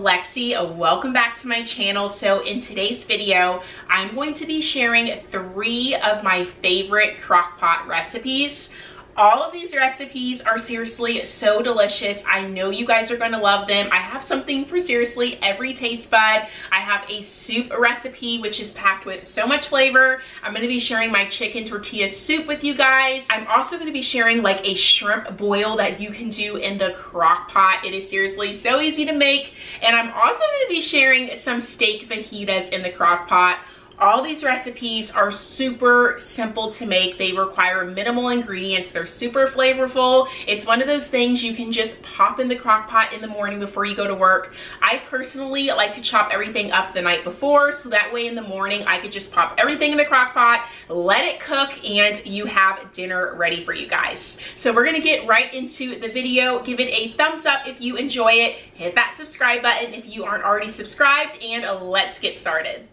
Lexy. Welcome back to my channel. So in today's video, I'm going to be sharing three of my favorite crock pot recipes. All of these recipes are seriously so delicious. I know you guys are going to love them. I have something for seriously every taste bud. I have a soup recipe which is packed with so much flavor. I'm going to be sharing my chicken tortilla soup with you guys. I'm also going to be sharing like a shrimp boil that you can do in the crock pot. It is seriously so easy to make. And I'm also going to be sharing some steak fajitas in the crock pot. All these recipes are super simple to make. They require minimal ingredients. They're super flavorful. It's one of those things you can just pop in the crock pot in the morning before you go to work. I personally like to chop everything up the night before so that way in the morning I could just pop everything in the crock pot, let it cook, and you have dinner ready for you guys. So we're gonna get right into the video. Give it a thumbs up if you enjoy it. Hit that subscribe button if you aren't already subscribed, and let's get started.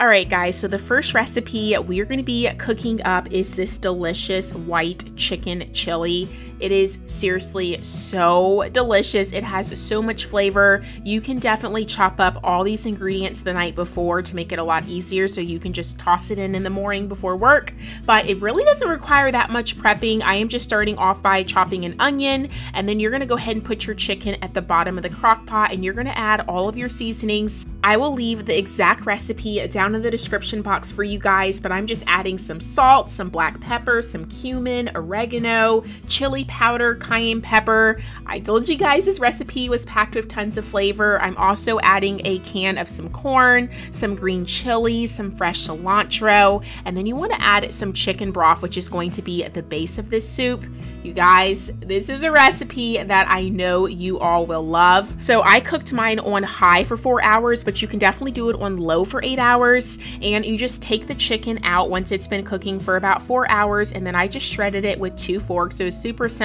All right, guys, so the first recipe we're gonna be cooking up is this delicious white chicken chili. It is seriously so delicious. It has so much flavor. You can definitely chop up all these ingredients the night before to make it a lot easier so you can just toss it in in the morning before work. But it really doesn't require that much prepping. I am just starting off by chopping an onion and then you're gonna go ahead and put your chicken at the bottom of the crock pot and you're gonna add all of your seasonings. I will leave the exact recipe down in the description box for you guys, but I'm just adding some salt, some black pepper, some cumin, oregano, chili powder, cayenne pepper. I told you guys this recipe was packed with tons of flavor. I'm also adding a can of some corn, some green chili, some fresh cilantro, and then you want to add some chicken broth, which is going to be at the base of this soup. You guys, this is a recipe that I know you all will love. So I cooked mine on high for four hours, but you can definitely do it on low for eight hours. And you just take the chicken out once it's been cooking for about four hours. And then I just shredded it with two forks. So it's super simple.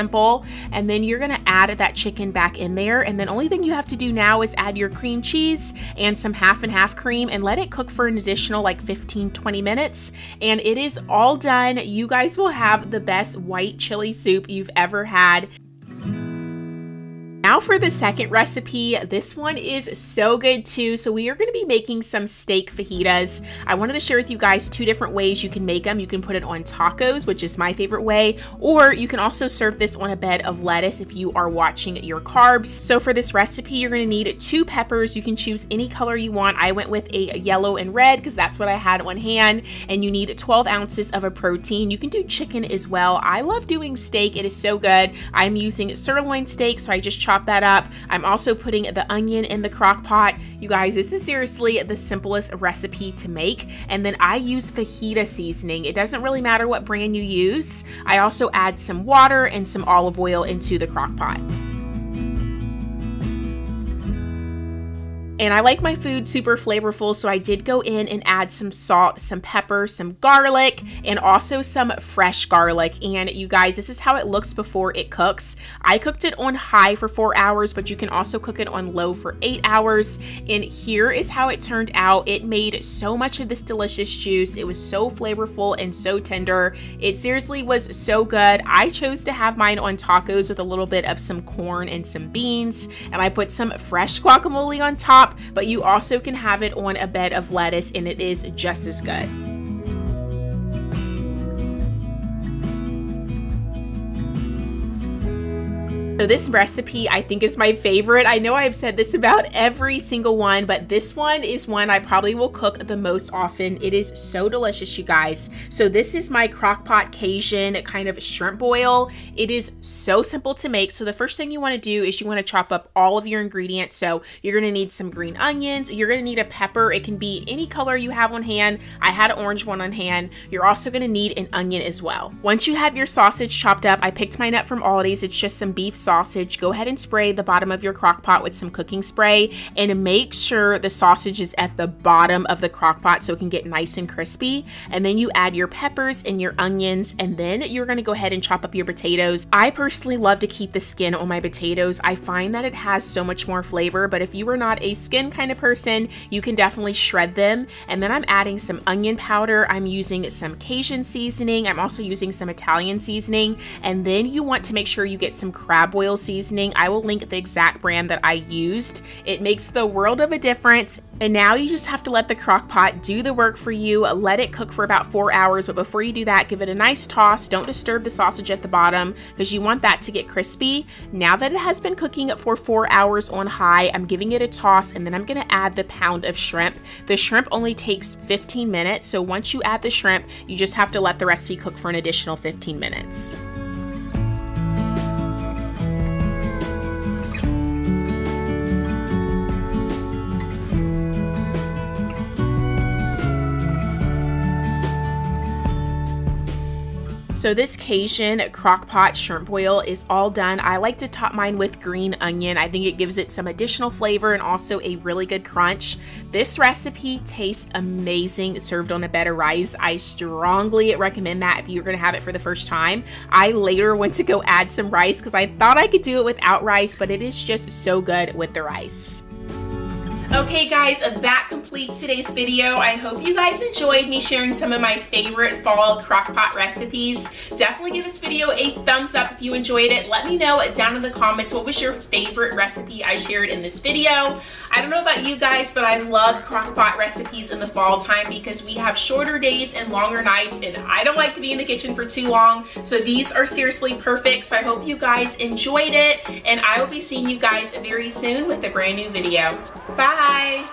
And then you're gonna add that chicken back in there. And then only thing you have to do now is add your cream cheese and some half and half cream and let it cook for an additional like 15, 20 minutes. And it is all done. You guys will have the best white chili soup you've ever had. Now for the second recipe, this one is so good too. So we are gonna be making some steak fajitas. I wanted to share with you guys two different ways you can make them. You can put it on tacos, which is my favorite way, or you can also serve this on a bed of lettuce if you are watching your carbs. So for this recipe, you're gonna need two peppers. You can choose any color you want. I went with a yellow and red because that's what I had on hand. And you need 12 ounces of a protein. You can do chicken as well. I love doing steak. It is so good. I'm using sirloin steak, so I just chopped chop that up. I'm also putting the onion in the crock pot. You guys, this is seriously the simplest recipe to make. And then I use fajita seasoning. It doesn't really matter what brand you use. I also add some water and some olive oil into the crock pot. And I like my food super flavorful, so I did go in and add some salt, some pepper, some garlic, and also some fresh garlic. And you guys, this is how it looks before it cooks. I cooked it on high for four hours, but you can also cook it on low for eight hours. And here is how it turned out. It made so much of this delicious juice. It was so flavorful and so tender. It seriously was so good. I chose to have mine on tacos with a little bit of some corn and some beans. And I put some fresh guacamole on top top, but you also can have it on a bed of lettuce and it is just as good. So this recipe I think is my favorite. I know I've said this about every single one, but this one is one I probably will cook the most often. It is so delicious, you guys. So this is my crockpot Cajun kind of shrimp boil. It is so simple to make. So the first thing you wanna do is you wanna chop up all of your ingredients. So you're gonna need some green onions. You're gonna need a pepper. It can be any color you have on hand. I had an orange one on hand. You're also gonna need an onion as well. Once you have your sausage chopped up, I picked mine up from Aldi's. It's just some beef go ahead and spray the bottom of your crock pot with some cooking spray and make sure the sausage is at the bottom of the crock pot so it can get nice and crispy. And then you add your peppers and your onions and then you're gonna go ahead and chop up your potatoes. I personally love to keep the skin on my potatoes. I find that it has so much more flavor, but if you are not a skin kind of person, you can definitely shred them. And then I'm adding some onion powder. I'm using some Cajun seasoning. I'm also using some Italian seasoning. And then you want to make sure you get some crab boil seasoning. I will link the exact brand that I used. It makes the world of a difference. And now you just have to let the crock pot do the work for you. Let it cook for about four hours. But before you do that, give it a nice toss. Don't disturb the sausage at the bottom because you want that to get crispy. Now that it has been cooking for four hours on high, I'm giving it a toss and then I'm gonna add the pound of shrimp. The shrimp only takes 15 minutes. So once you add the shrimp, you just have to let the recipe cook for an additional 15 minutes. So this Cajun crockpot shrimp boil is all done. I like to top mine with green onion. I think it gives it some additional flavor and also a really good crunch. This recipe tastes amazing served on a bed of rice. I strongly recommend that if you're gonna have it for the first time. I later went to go add some rice because I thought I could do it without rice, but it is just so good with the rice. Okay guys, that completes today's video. I hope you guys enjoyed me sharing some of my favorite fall crockpot recipes. Definitely give this video a thumbs up if you enjoyed it. Let me know down in the comments what was your favorite recipe I shared in this video. I don't know about you guys, but I love crockpot recipes in the fall time because we have shorter days and longer nights and I don't like to be in the kitchen for too long. So these are seriously perfect. So I hope you guys enjoyed it and I will be seeing you guys very soon with a brand new video. Bye! Bye.